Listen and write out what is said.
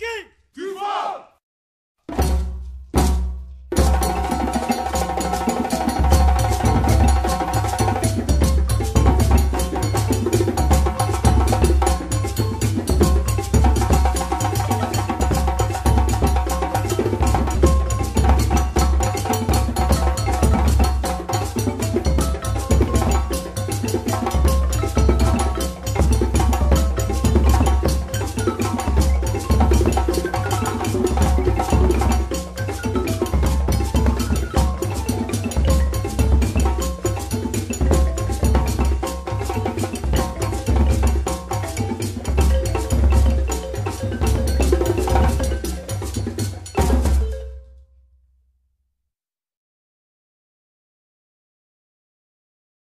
game.